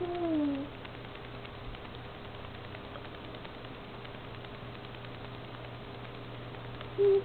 Hmm. Hmm.